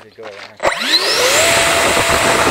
I could go around.